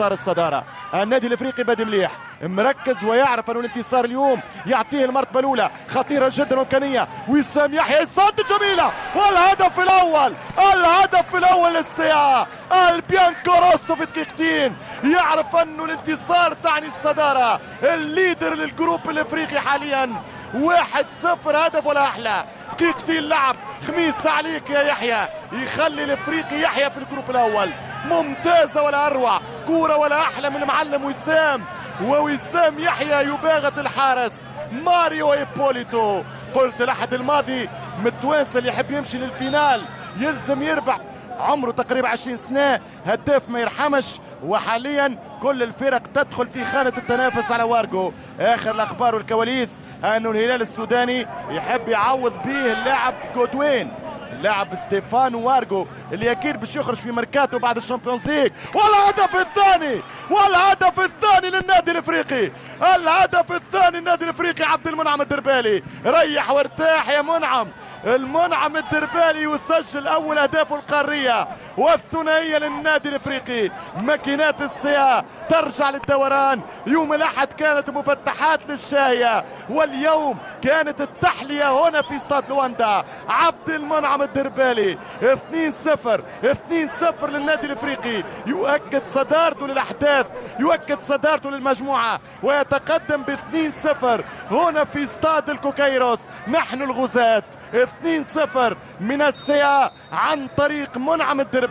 صار الصدارة. النادي الإفريقي بادي مليح. مركز ويعرف أنه الانتصار اليوم يعطيه المرتبة الأولى. خطيرة جدا امكانية وسام يحيى يصد جميلة. والهدف الأول الهدف الأول لل CA ال bianco rosso في دقيقتين. يعرف أنه الانتصار تعني الصدارة. ال leader لل groupe الإفريقي حاليا. واحد صفر هدف ولا أحلى دقيقتين لعب. خميس عليك يا يحيى. يخلي الإفريقي يحيى في ال groupe الأول. ممتازة ولا أروع. كورة ولا أحلى من المعلم وسام. ووسام يحيى يباغت الحارس ماريو إيبوليتو. قلت الأحد الماضي متواصل يحب يمشي لل finale يلزم يربح. عمره تقريبا 20 سنة هداف ما يرحمش. وحاليا كل الفرق تدخل في خانة التنافس على وارجو. آخر الأخبار والكواليس أنه الهلال السوداني يحب يعوض به اللاعب جودوين. اللاعب ستيفانو وارجو اللي أكيد باش يخرج في ميركاتو بعد الشامبيونز ليج والهدف الثاني والهدف الثاني للنادي الإفريقي. الهدف الثاني للنادي الإفريقي عبد المنعم الدربالي. ريح وارتاح يا منعم. المنعم الدربالي وسجل أول أهدافه القارية. والثنائية للنادي الإفريقي. ماكينات ال CA ترجع للدوران. يوم الأحد كانت مفتحات للشهية واليوم كانت التحلية هنا في استاد لواندا. عبد المنعم الدربالي. 2-0 2-0 للنادي الإفريقي. يؤكد صدارته للأحداث. يؤكد صدارته للمجموعة. ويتقدم ب 2-0 هنا في استاد الكوكايروس. نحن الغزاة. 2-0 من السيا عن طريق منعم الدربالي.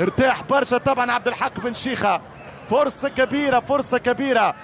ارتاح برشا طبعا عبد الحق بن شيخة. فرصة كبيرة فرصة كبيرة.